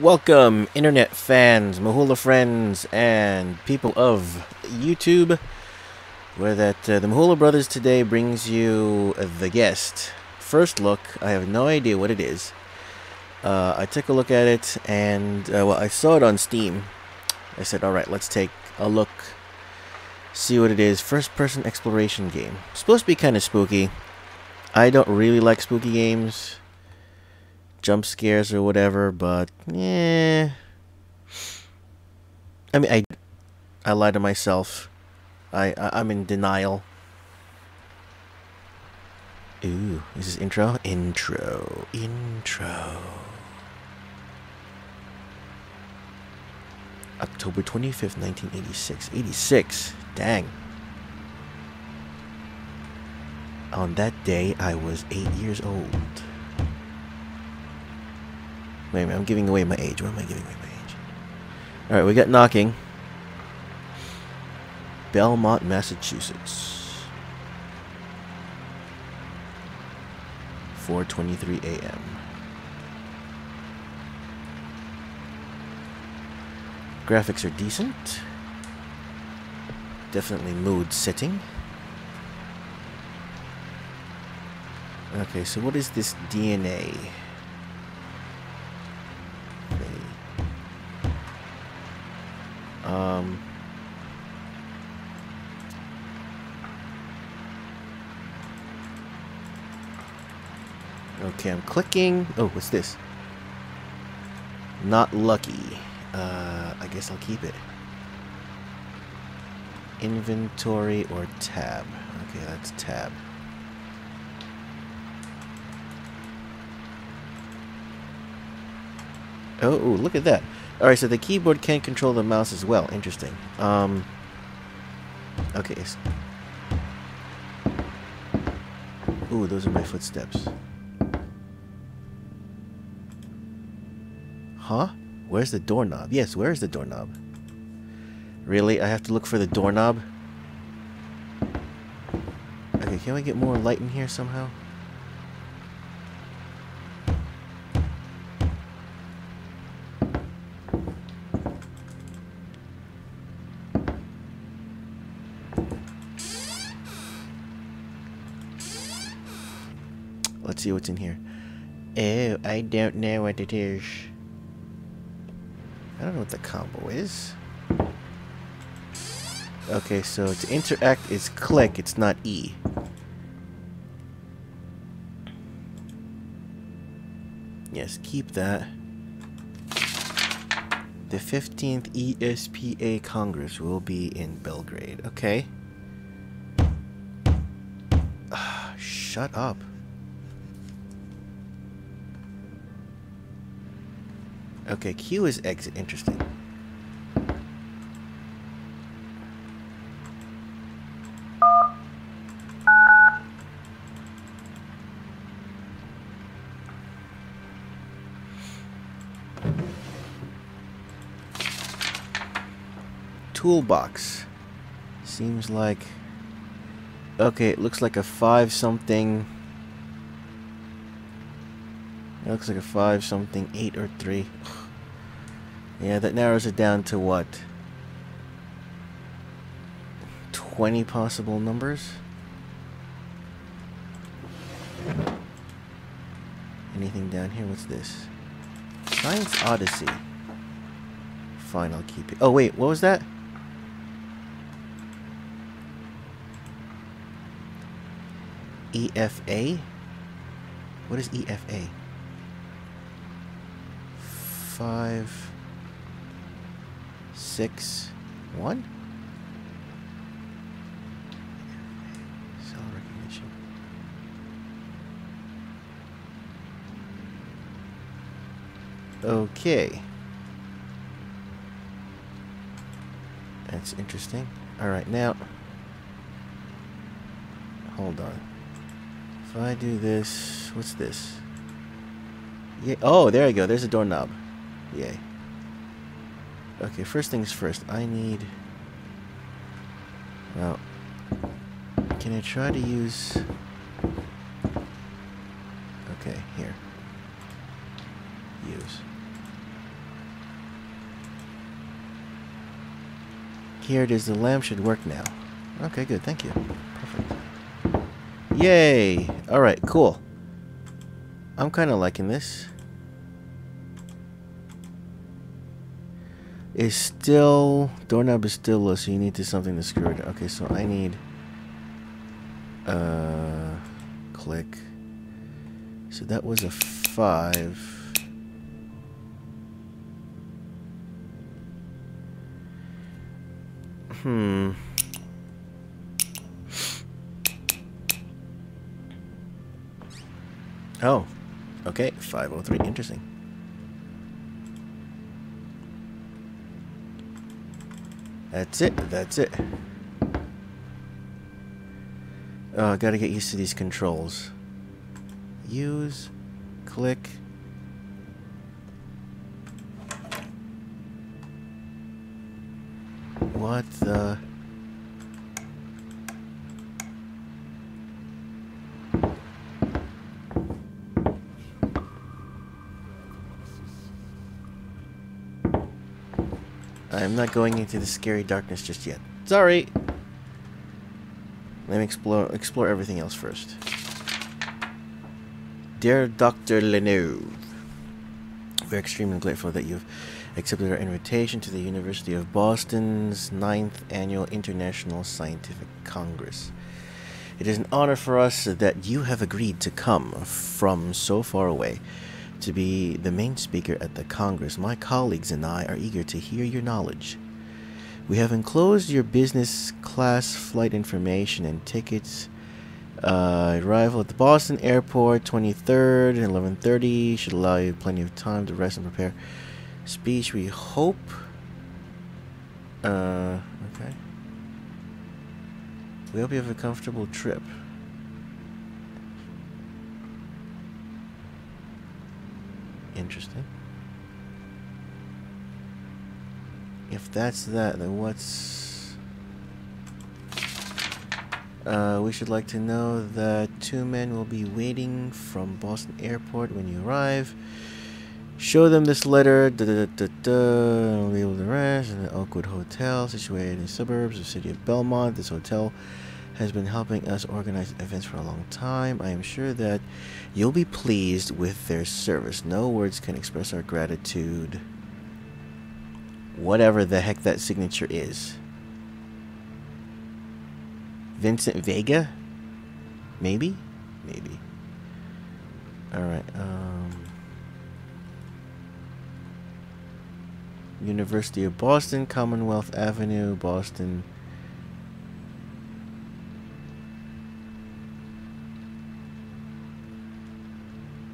Welcome, internet fans, Mahula friends, and people of YouTube. Where that uh, the Mahula Brothers today brings you the guest. First look, I have no idea what it is. Uh, I took a look at it, and uh, well, I saw it on Steam. I said, "All right, let's take a look, see what it is." First-person exploration game. Supposed to be kind of spooky. I don't really like spooky games jump scares or whatever, but yeah. I mean, I I lie to myself. I, I I'm in denial. Ooh, is this intro? Intro, intro. October 25th, 1986. 86. Dang. On that day, I was eight years old. Wait a minute, I'm giving away my age. Where am I giving away my age? Alright, we got knocking. Belmont, Massachusetts. 4.23 a.m. Graphics are decent. Definitely mood setting. Okay, so what is this DNA? Um, okay, I'm clicking. Oh, what's this? Not lucky. Uh, I guess I'll keep it. Inventory or tab. Okay, that's tab. Oh, ooh, look at that. Alright, so the keyboard can control the mouse as well. Interesting. Um, okay. Ooh, those are my footsteps. Huh? Where's the doorknob? Yes, where's the doorknob? Really? I have to look for the doorknob? Okay, can we get more light in here somehow? Let's see what's in here. Oh, I don't know what it is. Don't know what the combo is. Okay, so to interact is click, it's not E. Yes, keep that. The 15th ESPA Congress will be in Belgrade. Okay. Shut up. Okay, Q is exit. Interesting. Toolbox. Seems like... Okay, it looks like a five something... It looks like a five something, eight or three. Yeah, that narrows it down to what? 20 possible numbers? Anything down here? What's this? Science Odyssey. Fine, I'll keep it. Oh, wait, what was that? EFA? What is EFA? Five six, one. Cell recognition. Okay. That's interesting. Alright, now. Hold on. If I do this, what's this? Yeah. Oh, there you go. There's a doorknob. Yay. Okay, first things first. I need... Well... Can I try to use... Okay, here. Use. Here it is. The lamp should work now. Okay, good. Thank you. Perfect. Yay! Alright, cool. I'm kind of liking this. Is still... Doorknob is still low, so you need to something to screw it. Okay, so I need... Uh... Click. So that was a 5. Hmm. Oh. Okay, 503. Interesting. That's it. That's it. Oh, I gotta get used to these controls. Use, click. What the... I'm not going into the scary darkness just yet. Sorry. Let me explore explore everything else first. Dear Dr. Lenove, we're extremely grateful that you've accepted our invitation to the University of Boston's 9th Annual International Scientific Congress. It is an honor for us that you have agreed to come from so far away to be the main speaker at the Congress, my colleagues and I are eager to hear your knowledge. We have enclosed your business class flight information and tickets. Uh, arrival at the Boston airport, 23rd and 11:30 should allow you plenty of time to rest and prepare. Speech, we hope. Uh, okay. We hope you have a comfortable trip. Interesting. If that's that, then what's... Uh, we should like to know that two men will be waiting from Boston Airport when you arrive. Show them this letter. Da da da da. Be able to rest the Oakwood Hotel, situated in the suburbs of the city of Belmont. This hotel has been helping us organize events for a long time. I am sure that you'll be pleased with their service. No words can express our gratitude. Whatever the heck that signature is. Vincent Vega? Maybe? Maybe. Alright, um... University of Boston, Commonwealth Avenue, Boston...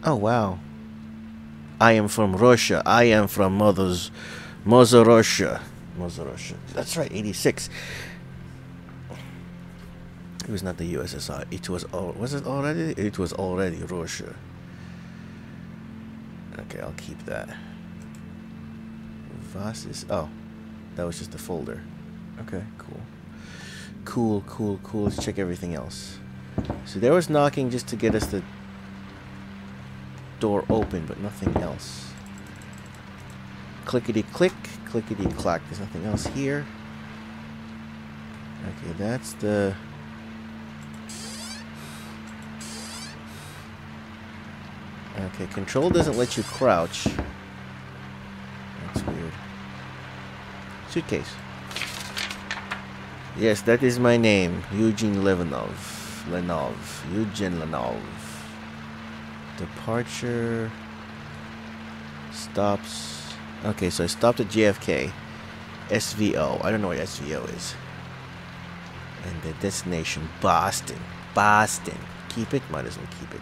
Oh, wow. I am from Russia. I am from Mother's... Mother Russia. Mother Russia. That's right, 86. It was not the USSR. It was... All, was it already? It was already Russia. Okay, I'll keep that. Vasis... Oh. That was just a folder. Okay, cool. Cool, cool, cool. Let's check everything else. So there was knocking just to get us the door open, but nothing else. Clickety click, clickety clack. There's nothing else here. Okay, that's the. Okay, control doesn't let you crouch. That's weird. Suitcase. Yes, that is my name. Eugene Levinov. Lenov. Eugene Lenov. Departure. Stops. Okay, so I stopped at JFK. SVO. I don't know what SVO is. And the destination, Boston. Boston. Keep it? Might as well keep it.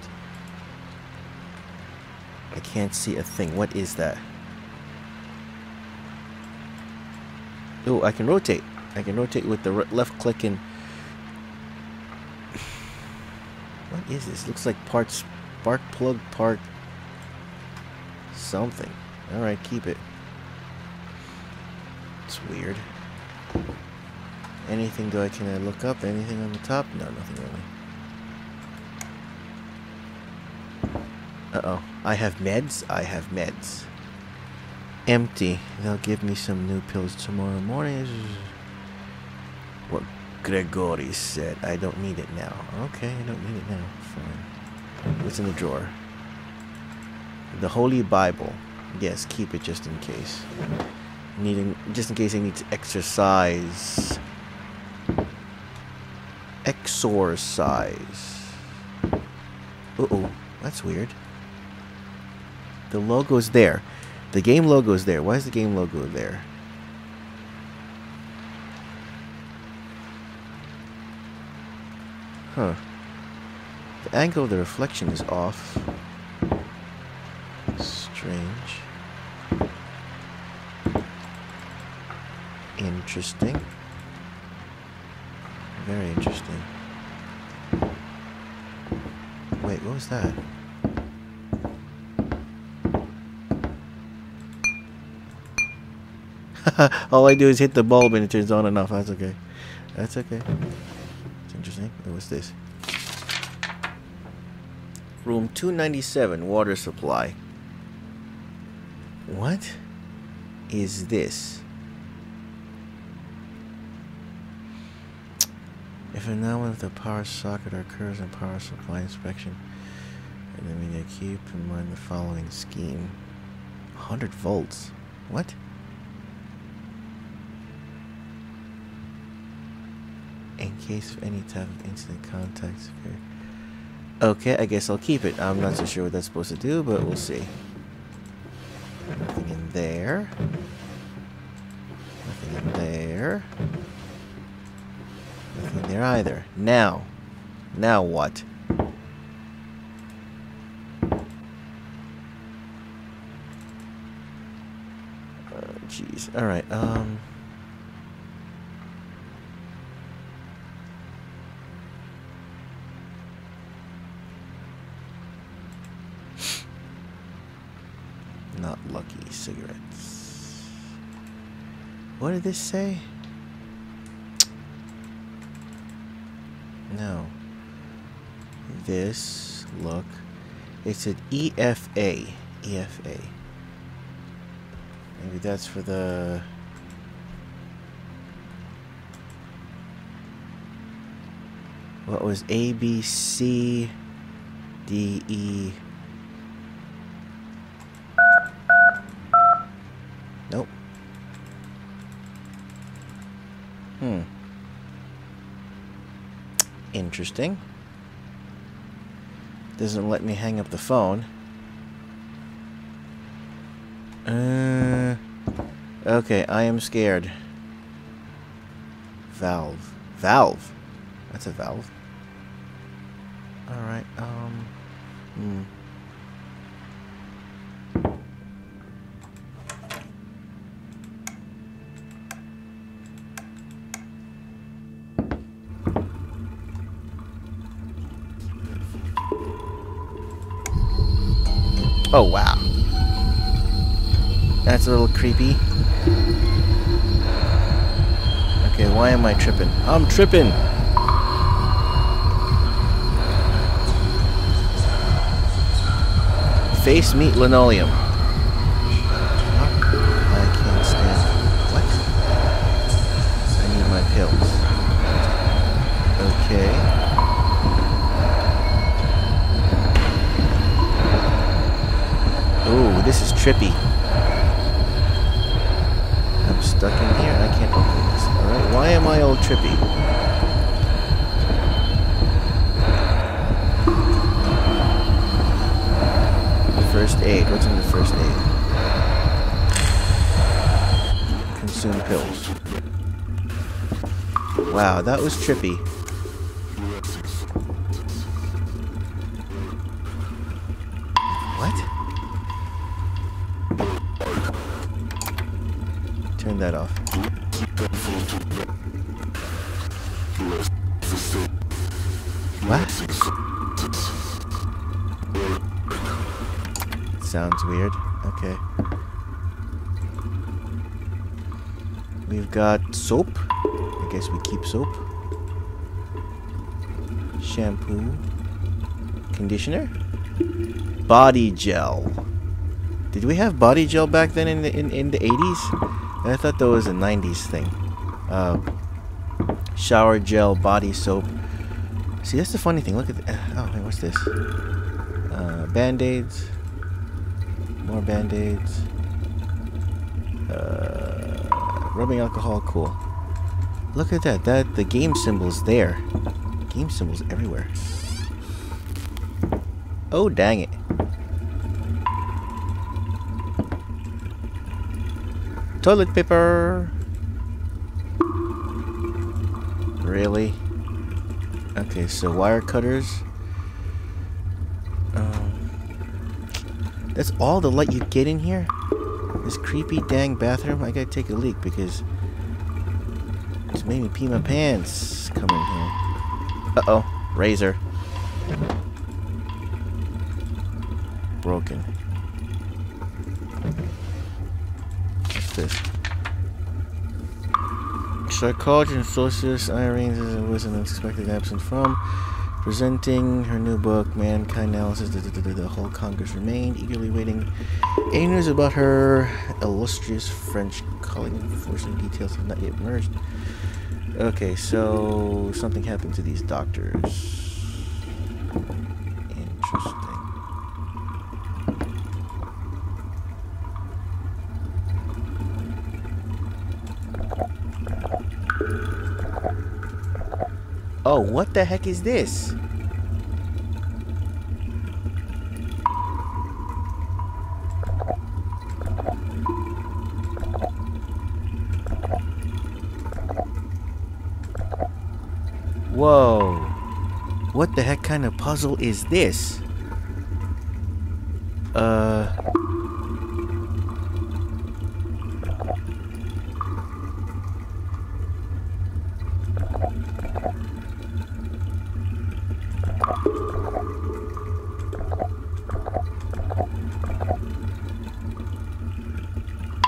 I can't see a thing. What is that? Oh, I can rotate. I can rotate with the left click and... What is this? Looks like parts Spark plug part something. Alright, keep it. It's weird. Anything do I can I look up? Anything on the top? No, nothing really. Uh-oh. I have meds? I have meds. Empty. They'll give me some new pills tomorrow morning. what Gregory said. I don't need it now. Okay, I don't need it now. Fine. What's in the drawer? The Holy Bible. Yes, keep it just in case. Needing just in case I need to exercise. Exorcise. Uh oh, that's weird. The logo's there. The game logo is there. Why is the game logo there? Huh. The angle of the reflection is off. Strange. Interesting. Very interesting. Wait, what was that? All I do is hit the bulb and it turns on and off. That's okay. That's okay. It's interesting. what's this? Room 297, water supply. What is this? If an anomaly of the power socket occurs in power supply inspection, and then we keep in mind the following scheme. 100 volts. What? In case of any type of incident contacts occur. Okay, I guess I'll keep it. I'm not so sure what that's supposed to do, but we'll see. Nothing in there. Nothing in there. Nothing in there either. Now. Now what? Oh, jeez. Alright, um... Not lucky cigarettes. What did this say? No. This, look. It said EFA. EFA. Maybe that's for the... What was A, B, C, D, E... Interesting. Doesn't let me hang up the phone. Uh, okay, I am scared. Valve. Valve? That's a valve. Alright, um... Hmm. Oh, wow. That's a little creepy. Okay, why am I tripping? I'm tripping! Face meet linoleum. I can't stand What? I need my pills. Okay. Ooh, this is trippy. I'm stuck in here. I can't open this. Alright, why am I all trippy? First aid. What's in the first aid? Consume pills. Wow, that was trippy. What? Sounds weird. Okay. We've got soap. I guess we keep soap. Shampoo. Conditioner. Body gel. Did we have body gel back then in the in, in the 80s? I thought that was a 90s thing. Uh, Shower gel, body soap. See, that's the funny thing. Look at the, oh, wait, what's this? Uh, band-aids. More band-aids. Uh, rubbing alcohol, cool. Look at that. That the game symbol's there. Game symbols everywhere. Oh, dang it. Toilet paper. Really? Okay, so wire cutters. Um, that's all the light you get in here? This creepy dang bathroom? I gotta take a leak because it's made me pee my pants coming here. Uh-oh. Razor. Broken. What's this? Psychologist and socialist Irene was an unexpected absence from presenting her new book, Mankind Analysis. The whole Congress remained eagerly waiting. Any news about her illustrious French colleague? Unfortunately, details have not yet emerged. Okay, so something happened to these doctors. Oh, what the heck is this? Whoa. What the heck kind of puzzle is this? Uh...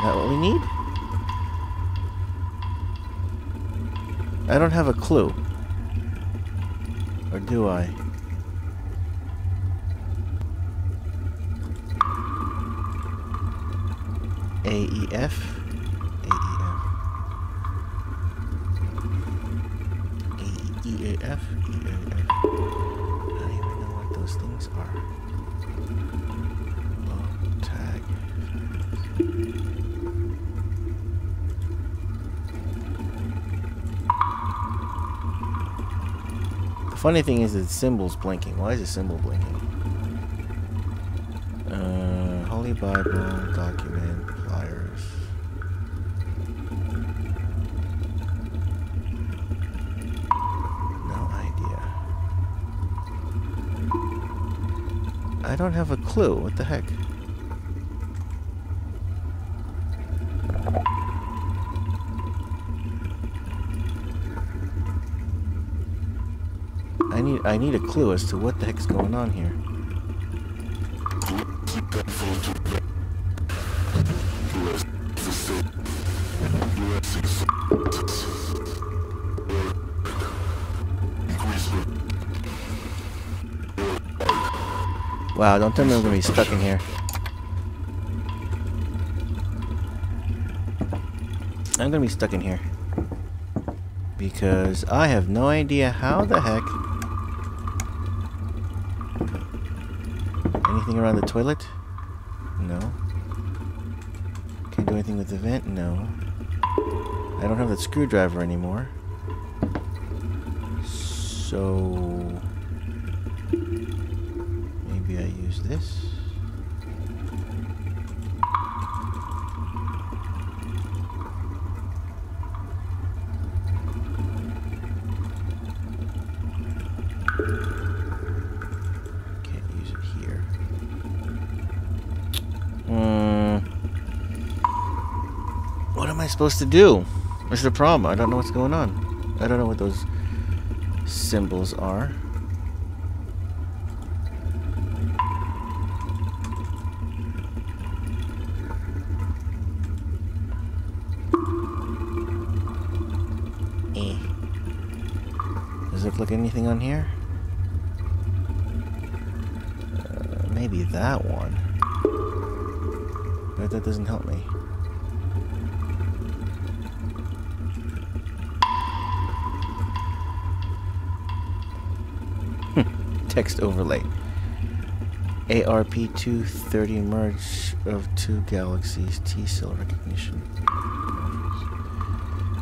that what we need? I don't have a clue. Or do I? AEF? Funny thing is the symbol's blinking. Why is the symbol blinking? Uh, Holy Bible, document, pliers. No idea. I don't have a clue. What the heck? I need a clue as to what the heck's going on here. Wow, don't tell me I'm gonna be stuck in here. I'm gonna be stuck in here. Because I have no idea how the heck... Anything around the toilet? No. Can't do anything with the vent? No. I don't have that screwdriver anymore. So... Maybe I use this? Can't use it here. Hmm. What am I supposed to do? What's the problem? I don't know what's going on. I don't know what those symbols are. Eh. Does it look anything on here? Uh, maybe that one. But that doesn't help me. Text overlay. ARP230 merge of two galaxies. T-cell recognition.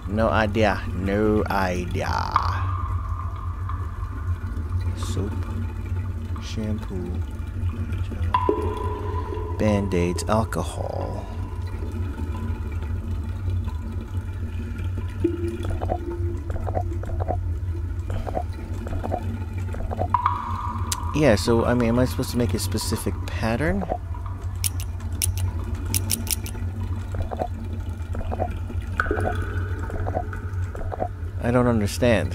No idea. No idea. Soap. Shampoo. Band-aids. Alcohol. Yeah, so, I mean, am I supposed to make a specific pattern? I don't understand.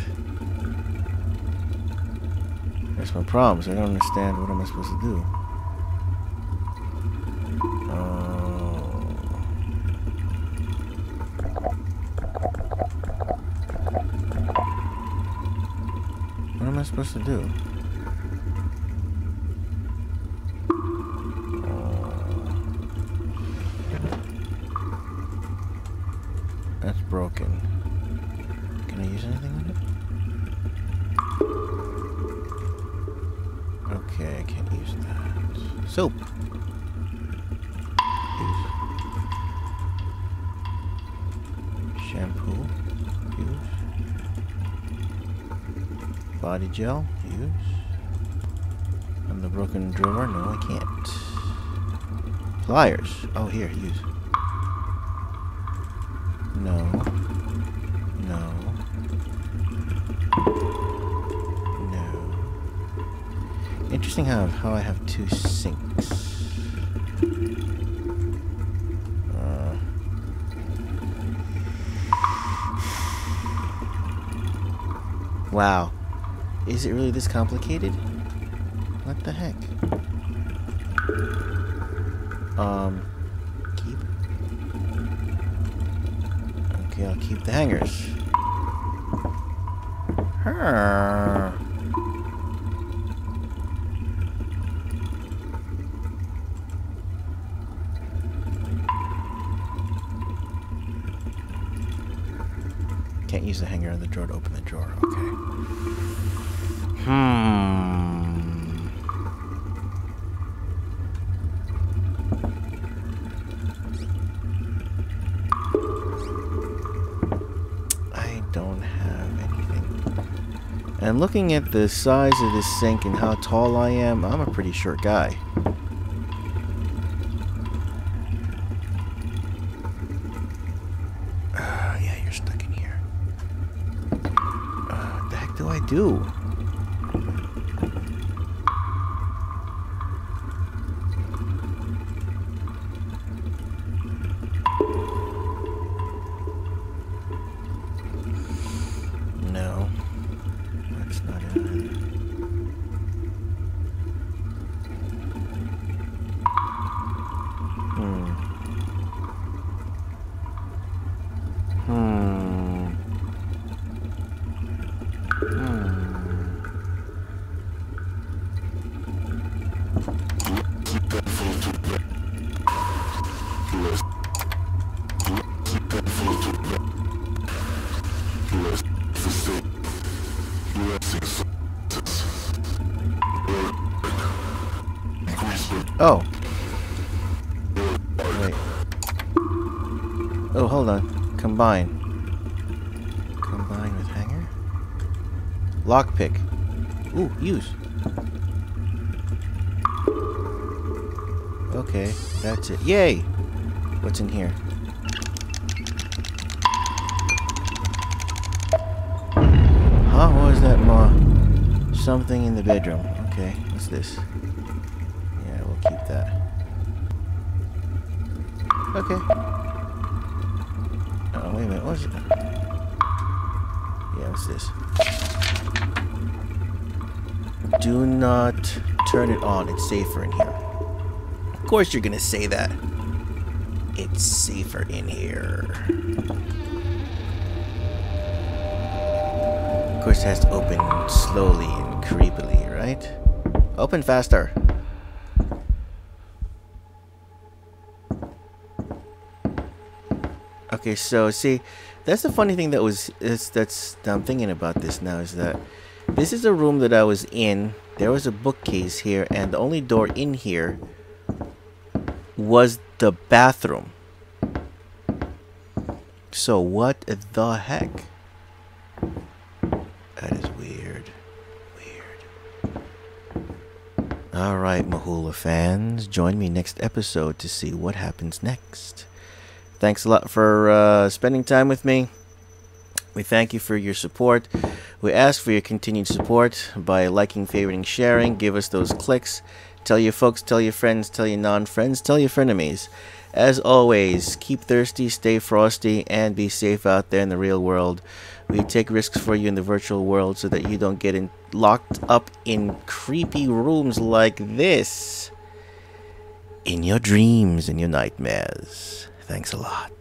That's my problems. I don't understand what am I supposed to do. Oh. What am I supposed to do? That's broken. Can I use anything on it? Okay, I can't use that. Soap. Shampoo. Use. Body gel. Use. On the broken drawer. No, I can't. Pliers. Oh, here. Use. No. No. No. Interesting how how I have two sinks. Wow. Is it really this complicated? What the heck? Um keep Okay, I'll keep the hangers. Her. The the drawer to open the drawer. Okay. Hmm. I don't have anything. And looking at the size of this sink and how tall I am, I'm a pretty short guy. Uh, yeah, you're stuck in here. Uh, what the heck do Oh. Wait. Oh, hold on. Combine. Combine with hanger? Lockpick. Ooh, use. Okay, that's it. Yay! What's in here? Huh? What was that, Ma? Something in the bedroom. Okay, what's this? We'll keep that. Okay. Oh, wait a minute. What's it? Yeah, what's this? Do not turn it on. It's safer in here. Of course you're gonna say that. It's safer in here. Of course it has to open slowly and creepily, right? Open faster. Okay, so see, that's the funny thing that was is that's that I'm thinking about this now is that this is a room that I was in there was a bookcase here, and the only door in here was the bathroom. So what the heck? That is weird. Weird. Alright, Mahula fans, join me next episode to see what happens next. Thanks a lot for uh, spending time with me. We thank you for your support. We ask for your continued support by liking, favoriting, sharing. Give us those clicks. Tell your folks, tell your friends, tell your non friends, tell your frenemies. As always, keep thirsty, stay frosty, and be safe out there in the real world. We take risks for you in the virtual world so that you don't get in, locked up in creepy rooms like this. In your dreams and your nightmares. Thanks a lot.